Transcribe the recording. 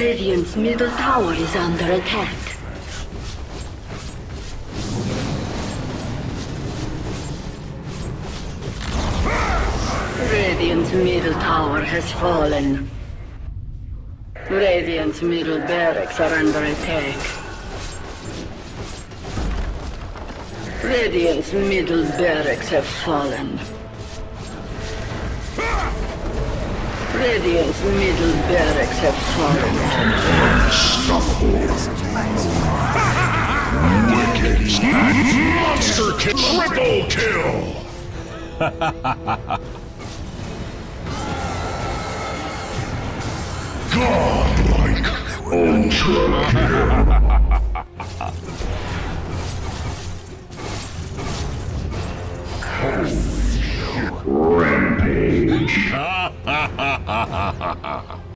Radiant's middle tower is under attack. Radiant's middle tower has fallen. Radiant's middle barracks are under attack. Radiant's middle barracks have fallen. Radiant's middle barracks have fallen. Monster kill! Triple kill! Godlike! Ultra kill! Holy shit. Rampage! Ah ha ha ha ha ha ha.